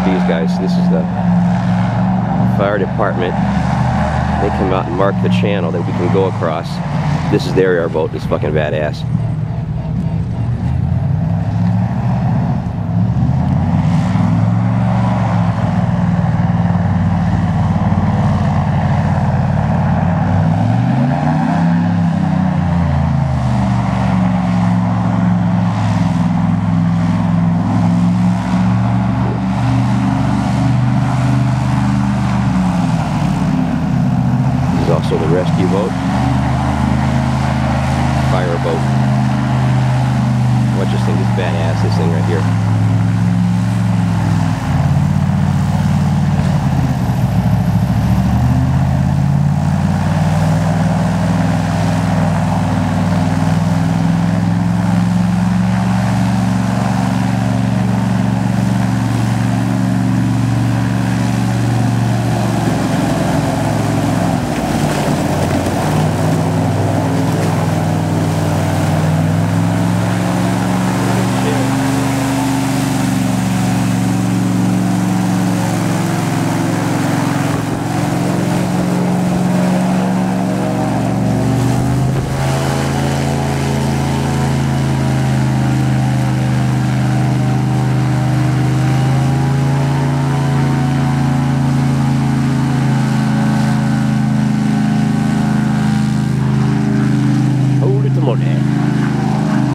at these guys. This is the fire department. They come out and mark the channel that we can go across. This is their airboat. It's fucking badass. Also the rescue boat. Fire boat. What just think is badass, this thing right here. こね。